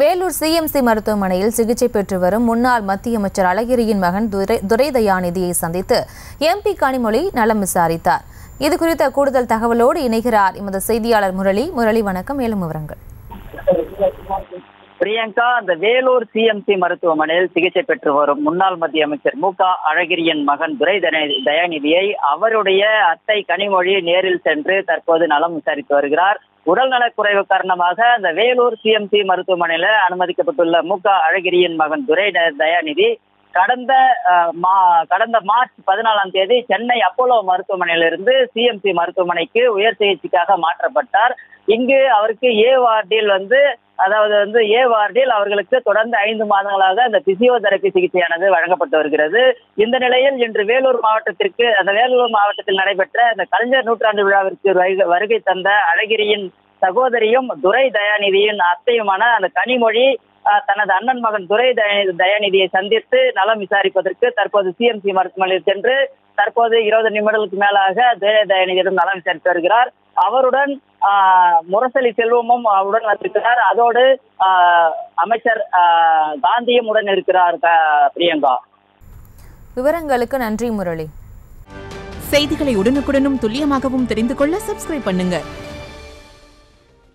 Vellore CMC மருத்துவமனையில் சிகிச்சை பெற்று வரும் முன்னாள் மத்திய அமைச்சர் அழகிரியின் மகன் துரை துரைதயாநிதியை சந்தித்து எம்பி கனிமொழி நலம் விசாரித்தார். இது குறித்த கூடுதல் தகவலோடு இணைகிறார் எமது செய்தியாளர் முரளி. முரளி வணக்கம். மேலும் விவரங்கள். பிரியங்கா அந்த வேலூர் சிஎம்சி மருத்துவமனையில் சிகிச்சை பெற்று வரும் முன்னாள் மத்திய அமைச்சர் மு க. அழகிரியின் மகன் துரை தயாநிதியை அவருடைய அத்தை கனிமொழி நேரில் சென்று தற்போது நலம் விசாரித்து வருகிறார். உடல்நலக் குறைவு காரணமாக அந்த வேலூர் சிஎம்சி மருத்துவமனையில அனுமதிக்கப்பட்டுள்ள மு க. அழகிரியின் மகன் துரை தயாநிதி கடந்த மா- கடந்த மார்ச் பதினாலாம் தேதி சென்னை அப்போலோ மருத்துவமனையிலிருந்து சிஎம்சி மருத்துவமனைக்கு உயர் சிகிச்சைக்காக மாற்றப்பட்டார். இங்கு அவருக்கு ஏ வார்டில் வந்து அதாவது வந்து ஏ வார்டில் அவர்களுக்கு தொடர்ந்து ஐந்து மாதங்களாக அந்த பிசியோதெரபி சிகிச்சையானது வழங்கப்பட்டு வருகிறது. இந்த நிலையில் இன்று வேலூர் மாவட்டத்திற்கு அந்த வேலூர் மாவட்டத்தில் நடைபெற்ற அந்த கலைஞர் நூற்றாண்டு விழாவிற்கு வருகை- வருகை தந்த அழகிரியின் சகோதரியும் துரை தயாநிதியின் அத்தையுமான அந்த கனிமொழி அஹ், தனது அண்ணன் மகன் துரை தயாநிதியை சந்தித்து நலம் விசாரிப்பதற்கு தற்போது சிஎம்சி மருத்துவமனையில் சென்று தற்போது இருபது நிமிடங்களுக்கு மேலாக துரை தயாநிதியிடம் நலம் விசாரித்து வருகிறார். அவருடன் முரசொலி செல்வமும் உடன் வந்திருக்கிறார். அதோடு ஆஹ், அமைச்சர் ஆஹ், காந்தியும் உடன் இருக்கிறார் பிரியங்கா. விவரங்களுக்கு நன்றி முரளி. செய்திகளை உடனுக்குடனும் துல்லியமாகவும் தெரிந்து கொள்ள சப்ஸ்கிரைப் பண்ணுங்க.